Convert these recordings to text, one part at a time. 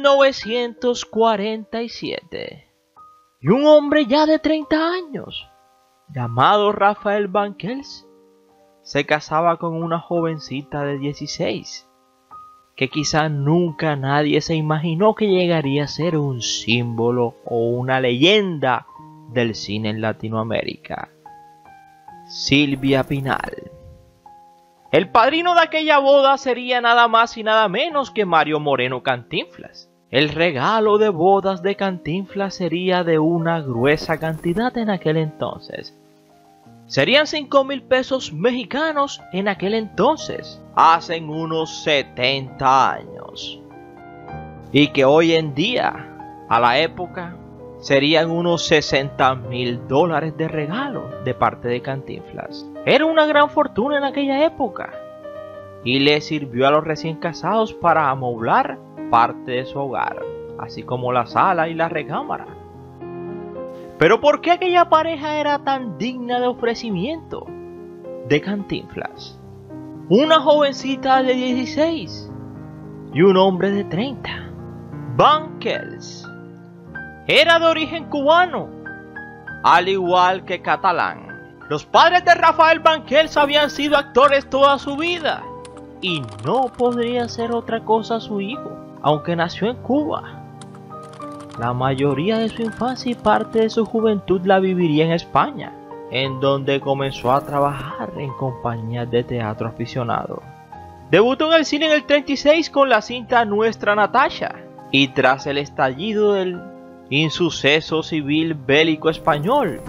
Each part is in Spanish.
1947 y un hombre ya de 30 años, llamado Rafael Banquels, se casaba con una jovencita de 16, que quizá nunca nadie se imaginó que llegaría a ser un símbolo o una leyenda del cine en Latinoamérica. Silvia Pinal. El padrino de aquella boda sería nada más y nada menos que Mario Moreno Cantinflas. El regalo de bodas de Cantinflas sería de una gruesa cantidad en aquel entonces. Serían 5 mil pesos mexicanos en aquel entonces, hacen unos 70 años. Y que hoy en día, a la época, serían unos 60 mil dólares de regalo de parte de Cantinflas. Era una gran fortuna en aquella época y le sirvió a los recién casados para amoblar parte de su hogar, así como la sala y la recámara. Pero ¿por qué aquella pareja era tan digna de ofrecimiento? De Cantinflas. Una jovencita de 16 y un hombre de 30. Van Kels. Era de origen cubano, al igual que catalán. Los padres de Rafael Banquels habían sido actores toda su vida y no podría ser otra cosa su hijo, aunque nació en Cuba. La mayoría de su infancia y parte de su juventud la viviría en España, en donde comenzó a trabajar en compañías de teatro aficionado. Debutó en el cine en el 36 con la cinta Nuestra Natasha y tras el estallido del insuceso civil bélico español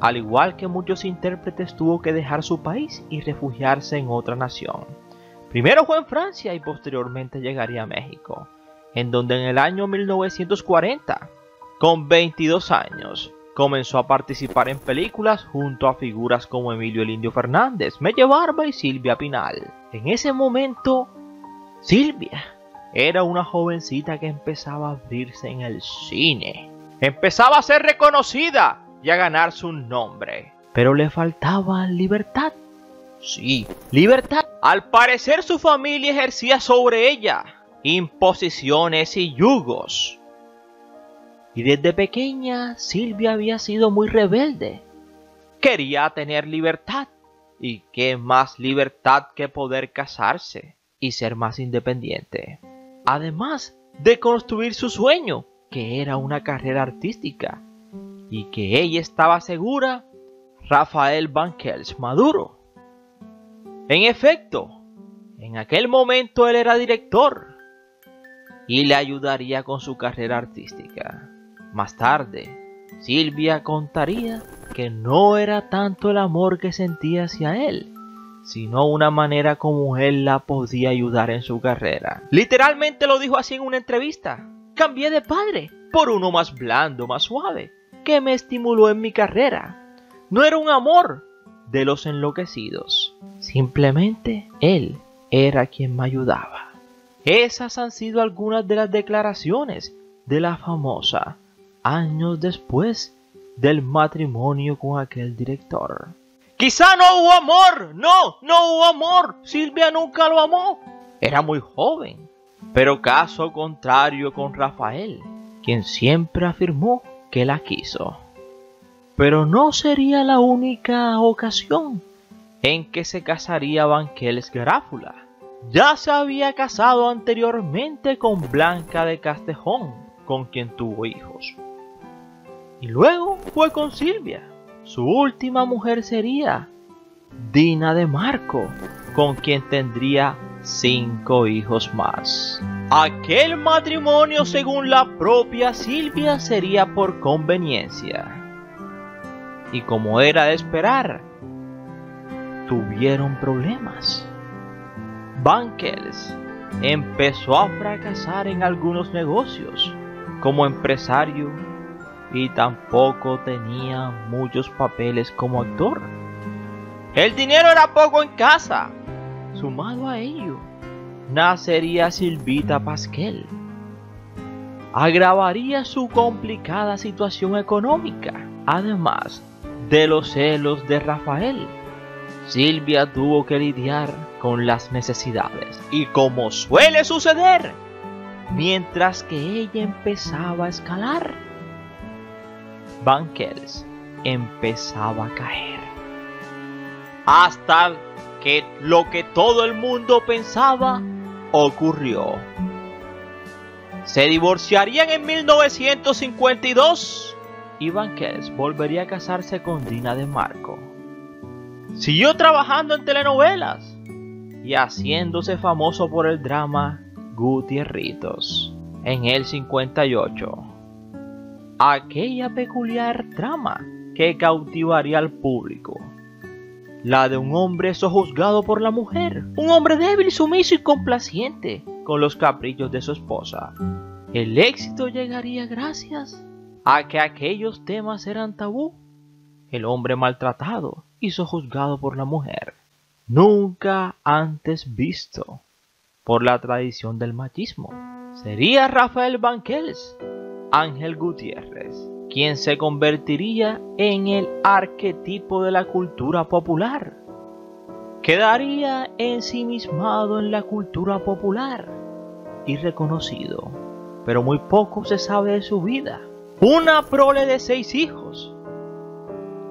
al igual que muchos intérpretes tuvo que dejar su país y refugiarse en otra nación. Primero fue en Francia y posteriormente llegaría a México, en donde en el año 1940, con 22 años, comenzó a participar en películas junto a figuras como Emilio el Fernández, Melle Barba y Silvia Pinal. En ese momento, Silvia era una jovencita que empezaba a abrirse en el cine. Empezaba a ser reconocida y a ganarse un nombre. Pero le faltaba libertad. Sí, libertad. Al parecer su familia ejercía sobre ella imposiciones y yugos. Y desde pequeña Silvia había sido muy rebelde. Quería tener libertad. ¿Y qué más libertad que poder casarse y ser más independiente? Además de construir su sueño, que era una carrera artística y que ella estaba segura, Rafael Banquels Maduro. En efecto, en aquel momento él era director y le ayudaría con su carrera artística. Más tarde, Silvia contaría que no era tanto el amor que sentía hacia él, sino una manera como él la podía ayudar en su carrera. Literalmente lo dijo así en una entrevista. Cambié de padre por uno más blando, más suave que me estimuló en mi carrera. No era un amor de los enloquecidos. Simplemente Él era quien me ayudaba. Esas han sido algunas de las declaraciones de la famosa años después del matrimonio con aquel director. Quizá no hubo amor, no, no hubo amor. Silvia nunca lo amó. Era muy joven. Pero caso contrario con Rafael, quien siempre afirmó que la quiso. Pero no sería la única ocasión en que se casaría Banqueles Gráfula. Ya se había casado anteriormente con Blanca de Castejón, con quien tuvo hijos. Y luego fue con Silvia. Su última mujer sería Dina de Marco, con quien tendría cinco hijos más. Aquel matrimonio, según la propia Silvia, sería por conveniencia. Y como era de esperar, tuvieron problemas. Bankels empezó a fracasar en algunos negocios como empresario y tampoco tenía muchos papeles como actor. El dinero era poco en casa Sumado a ello, nacería Silvita Pasquel. Agravaría su complicada situación económica, además de los celos de Rafael. Silvia tuvo que lidiar con las necesidades y como suele suceder, mientras que ella empezaba a escalar. Banquels empezaba a caer. Hasta que lo que todo el mundo pensaba ocurrió. Se divorciarían en 1952 y Banquels volvería a casarse con Dina de Marco. Siguió trabajando en telenovelas y haciéndose famoso por el drama Gutierritos en el 58. Aquella peculiar trama que cautivaría al público. La de un hombre sojuzgado por la mujer. Un hombre débil, sumiso y complaciente con los caprichos de su esposa. El éxito llegaría gracias a que aquellos temas eran tabú. El hombre maltratado y sojuzgado por la mujer. Nunca antes visto por la tradición del machismo. Sería Rafael Banquels, Ángel Gutiérrez, quien se convertiría en el arquetipo de la cultura popular. Quedaría ensimismado en la cultura popular y reconocido, pero muy poco se sabe de su vida. Una prole de seis hijos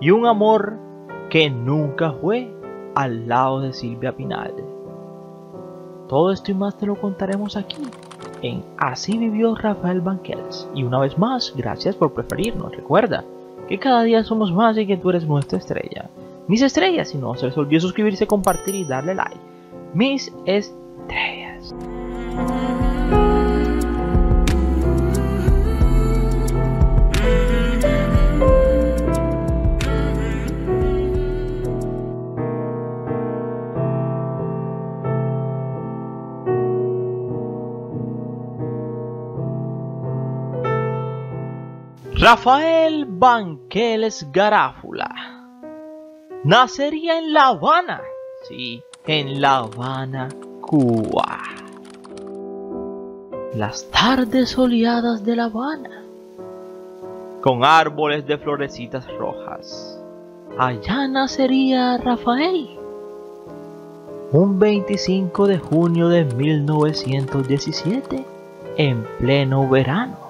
y un amor que nunca fue al lado de Silvia Pinal. Todo esto y más te lo contaremos aquí en Así vivió Rafael Banquels. Y una vez más, gracias por preferirnos. Recuerda que cada día somos más y que tú eres nuestra estrella. Mis estrellas, si no se les olvidó suscribirse, compartir y darle like. Mis estrellas. Rafael Banqueles Garáfula nacería en La Habana, sí, en La Habana, Cuba. Las tardes soleadas de La Habana, con árboles de florecitas rojas. Allá nacería Rafael, un 25 de junio de 1917, en pleno verano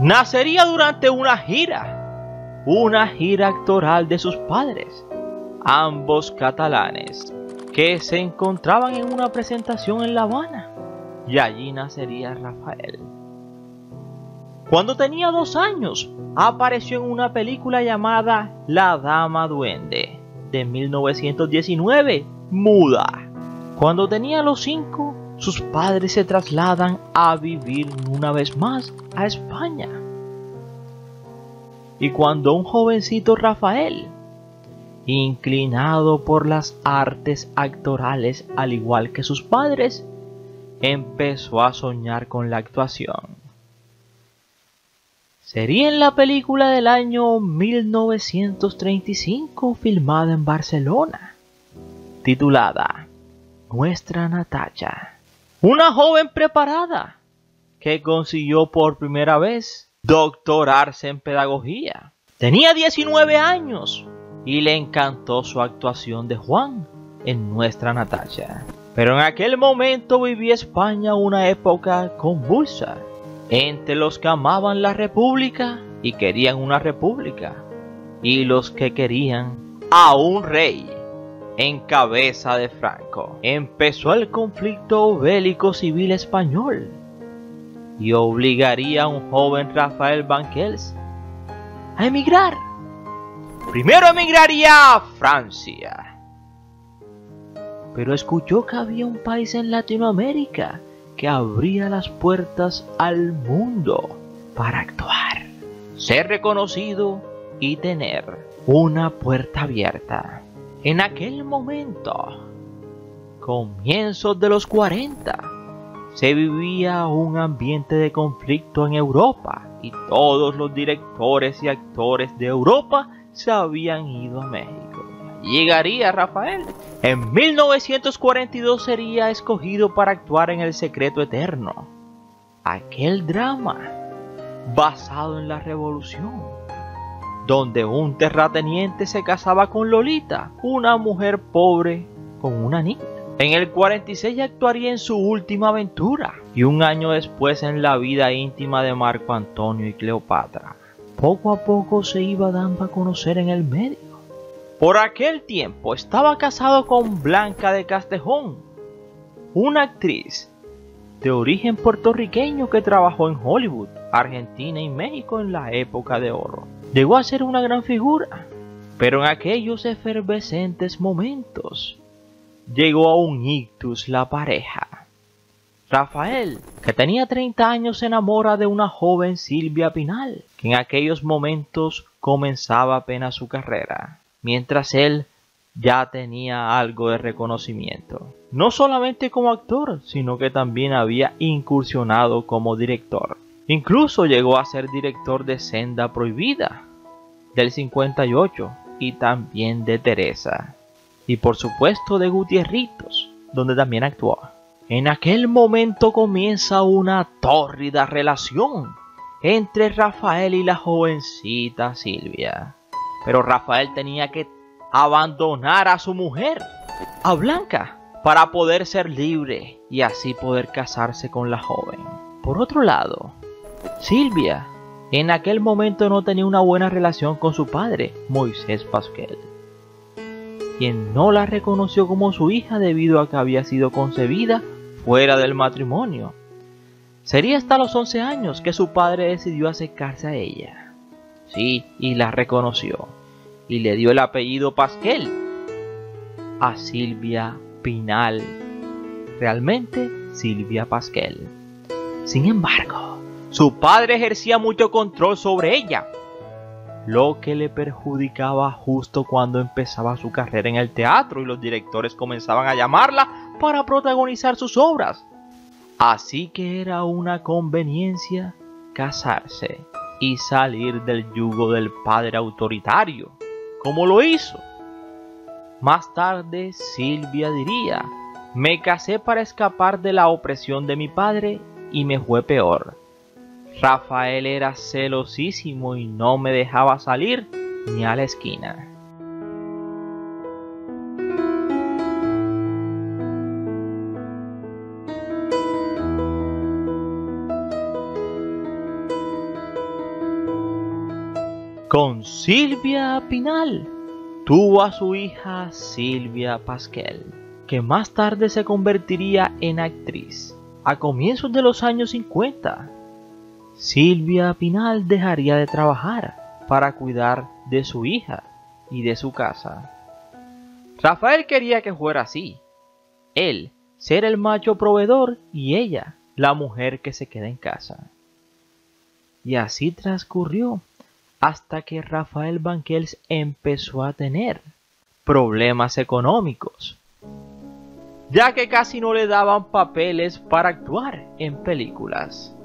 nacería durante una gira, una gira actoral de sus padres, ambos catalanes, que se encontraban en una presentación en La Habana, y allí nacería Rafael. Cuando tenía dos años, apareció en una película llamada La Dama Duende, de 1919, muda. Cuando tenía los cinco, sus padres se trasladan a vivir una vez más a España. Y cuando un jovencito Rafael, inclinado por las artes actorales al igual que sus padres, empezó a soñar con la actuación. Sería en la película del año 1935 filmada en Barcelona, titulada Nuestra Natacha. Una joven preparada que consiguió por primera vez doctorarse en pedagogía. Tenía 19 años y le encantó su actuación de Juan en nuestra Natacha. Pero en aquel momento vivía España una época convulsa entre los que amaban la república y querían una república y los que querían a un rey en cabeza de Franco. Empezó el conflicto bélico civil español y obligaría a un joven Rafael Banquels a emigrar. Primero emigraría a Francia, pero escuchó que había un país en Latinoamérica que abría las puertas al mundo para actuar, ser reconocido y tener una puerta abierta. En aquel momento, comienzos de los 40, se vivía un ambiente de conflicto en Europa y todos los directores y actores de Europa se habían ido a México. Llegaría Rafael. En 1942 sería escogido para actuar en El Secreto Eterno. Aquel drama basado en la revolución donde un terrateniente se casaba con Lolita, una mujer pobre con una niña. En el 46 actuaría en su última aventura y un año después en la vida íntima de Marco Antonio y Cleopatra. Poco a poco se iba dando a conocer en el medio. Por aquel tiempo estaba casado con Blanca de Castejón, una actriz de origen puertorriqueño que trabajó en Hollywood, Argentina y México en la época de oro. Llegó a ser una gran figura, pero en aquellos efervescentes momentos llegó a un ictus la pareja. Rafael, que tenía 30 años, se enamora de una joven Silvia Pinal, que en aquellos momentos comenzaba apenas su carrera, mientras él ya tenía algo de reconocimiento. No solamente como actor, sino que también había incursionado como director. Incluso llegó a ser director de Senda Prohibida, del 58, y también de Teresa. Y por supuesto de Gutierritos, donde también actuó. En aquel momento comienza una tórrida relación entre Rafael y la jovencita Silvia. Pero Rafael tenía que abandonar a su mujer, a Blanca, para poder ser libre y así poder casarse con la joven. Por otro lado, Silvia en aquel momento no tenía una buena relación con su padre, Moisés Pasquel, quien no la reconoció como su hija debido a que había sido concebida fuera del matrimonio. Sería hasta los 11 años que su padre decidió acercarse a ella. Sí, y la reconoció y le dio el apellido Pasquel a Silvia Pinal. Realmente Silvia Pasquel. Sin embargo, su padre ejercía mucho control sobre ella, lo que le perjudicaba justo cuando empezaba su carrera en el teatro y los directores comenzaban a llamarla para protagonizar sus obras. Así que era una conveniencia casarse y salir del yugo del padre autoritario como lo hizo. Más tarde Silvia diría, me casé para escapar de la opresión de mi padre y me fue peor. Rafael era celosísimo y no me dejaba salir ni a la esquina. Con Silvia Pinal tuvo a su hija Silvia Pasquel, que más tarde se convertiría en actriz. A comienzos de los años 50, Silvia Pinal dejaría de trabajar para cuidar de su hija y de su casa. Rafael quería que fuera así. Él ser el macho proveedor y ella la mujer que se queda en casa. Y así transcurrió hasta que Rafael Banquels empezó a tener problemas económicos, ya que casi no le daban papeles para actuar en películas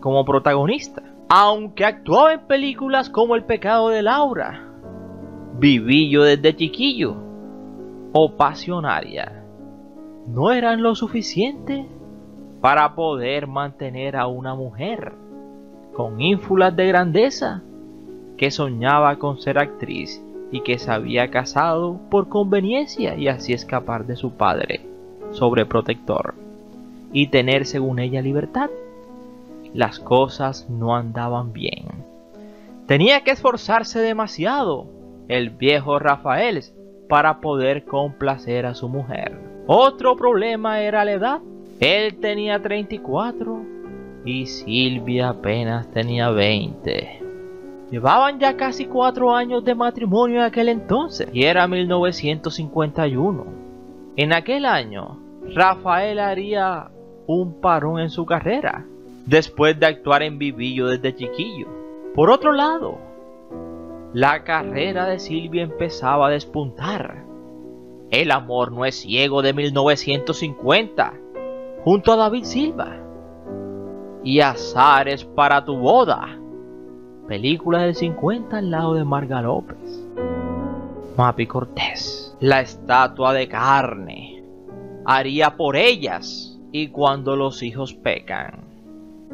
como protagonista, aunque actuaba en películas como El pecado de Laura, Vivillo desde chiquillo o Pasionaria, no eran lo suficiente para poder mantener a una mujer con ínfulas de grandeza que soñaba con ser actriz y que se había casado por conveniencia y así escapar de su padre, sobreprotector, y tener según ella libertad. Las cosas no andaban bien. Tenía que esforzarse demasiado el viejo Rafael para poder complacer a su mujer. Otro problema era la edad. Él tenía 34 y Silvia apenas tenía 20. Llevaban ya casi cuatro años de matrimonio en aquel entonces, y era 1951. En aquel año, Rafael haría un parón en su carrera, después de actuar en Vivillo desde chiquillo. Por otro lado, la carrera de Silvia empezaba a despuntar. El amor no es ciego de 1950, junto a David Silva. Y Azares para tu boda, película del 50 al lado de Marga López. Mapi Cortés, la estatua de carne, haría por ellas y cuando los hijos pecan.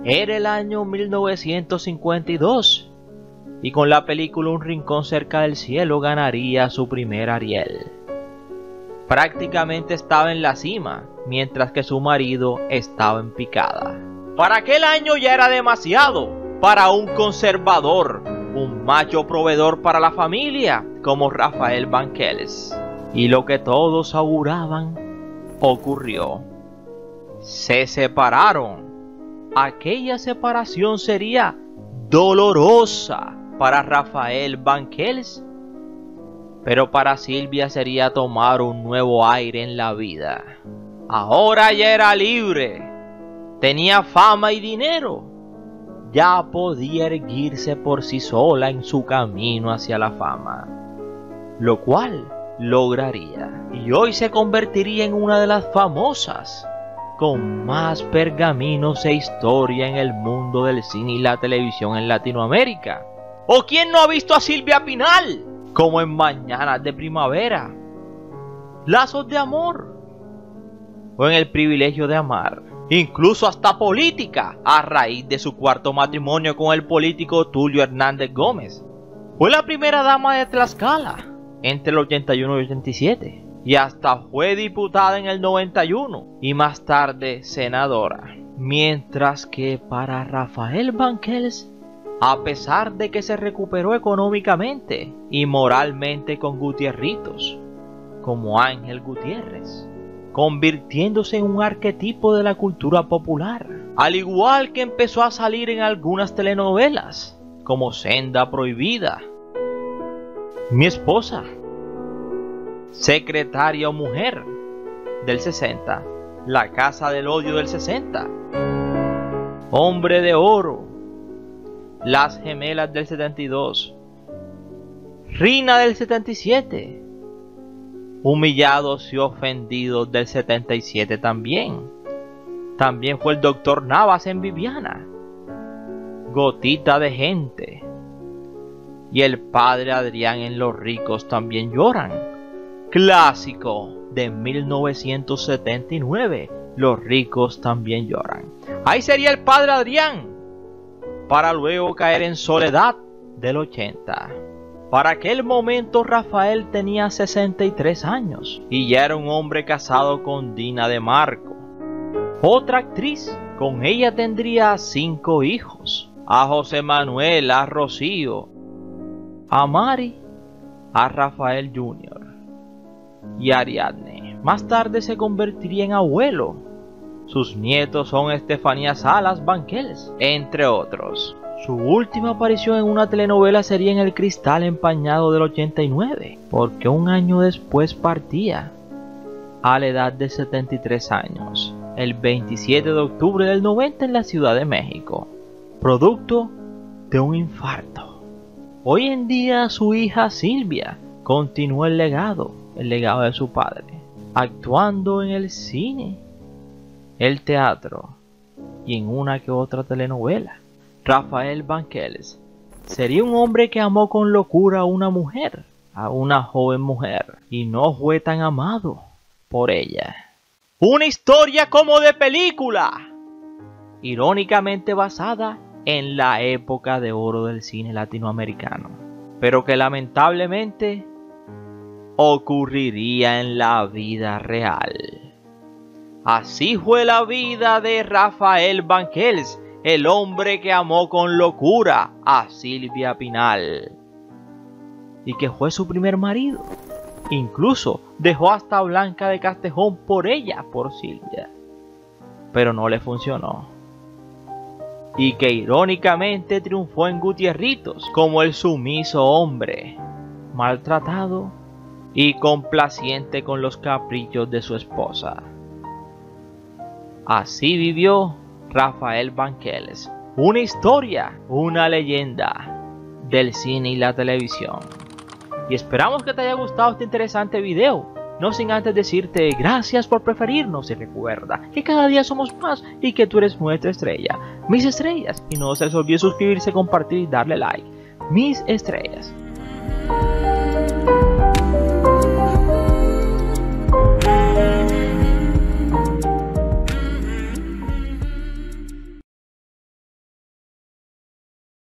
Era el año 1952 y con la película Un rincón cerca del cielo ganaría su primer Ariel. prácticamente estaba en la cima, mientras que su marido estaba en picada. Para aquel año ya era demasiado para un conservador, un macho proveedor para la familia como Rafael Banqueles. Y lo que todos auguraban ocurrió. Se separaron. Aquella separación sería dolorosa para Rafael Banqueles pero para Silvia sería tomar un nuevo aire en la vida. Ahora ya era libre, tenía fama y dinero, ya podía erguirse por sí sola en su camino hacia la fama, lo cual lograría. Y hoy se convertiría en una de las famosas con más pergaminos e historia en el mundo del cine y la televisión en Latinoamérica. ¿O quién no ha visto a Silvia Pinal? como en mañanas de primavera, lazos de amor o en el privilegio de amar, incluso hasta política a raíz de su cuarto matrimonio con el político Tulio Hernández Gómez. Fue la primera dama de Tlaxcala entre el 81 y 87 y hasta fue diputada en el 91 y más tarde senadora. Mientras que para Rafael Banquels a pesar de que se recuperó económicamente y moralmente con Gutierritos, como Ángel Gutiérrez, convirtiéndose en un arquetipo de la cultura popular, al igual que empezó a salir en algunas telenovelas, como Senda Prohibida, Mi Esposa, Secretaria o Mujer del 60, La Casa del Odio del 60, Hombre de Oro, las Gemelas del 72, Rina del 77, Humillados y Ofendidos del 77 también. También fue el Doctor Navas en Viviana, Gotita de Gente y el Padre Adrián en Los Ricos también lloran. Clásico de 1979, Los Ricos también lloran. Ahí sería el Padre Adrián para luego caer en soledad del 80. Para aquel momento Rafael tenía 63 años y ya era un hombre casado con Dina de Marco. Otra actriz, con ella tendría cinco hijos, a José Manuel, a Rocío, a Mari, a Rafael Jr. y Ariadne. Más tarde se convertiría en abuelo sus nietos son Estefanía Salas Banquels, entre otros. Su última aparición en una telenovela sería en El Cristal Empañado del 89, porque un año después partía, a la edad de 73 años, el 27 de octubre del 90 en la Ciudad de México, producto de un infarto. Hoy en día su hija Silvia continúa el legado, el legado de su padre, actuando en el cine el teatro y en una que otra telenovela. Rafael Banqueles sería un hombre que amó con locura a una mujer, a una joven mujer, y no fue tan amado por ella. Una historia como de película, irónicamente basada en la época de oro del cine latinoamericano, pero que lamentablemente ocurriría en la vida real. Así fue la vida de Rafael Banquels, el hombre que amó con locura a Silvia Pinal. Y que fue su primer marido. Incluso dejó hasta Blanca de Castejón por ella, por Silvia. Pero no le funcionó. Y que irónicamente triunfó en Gutierritos como el sumiso hombre, maltratado y complaciente con los caprichos de su esposa. Así vivió Rafael Banqueles. Una historia, una leyenda del cine y la televisión. Y esperamos que te haya gustado este interesante video. No sin antes decirte gracias por preferirnos y recuerda que cada día somos más y que tú eres nuestra estrella. Mis estrellas. Y no se les olvide suscribirse, compartir y darle like. Mis estrellas.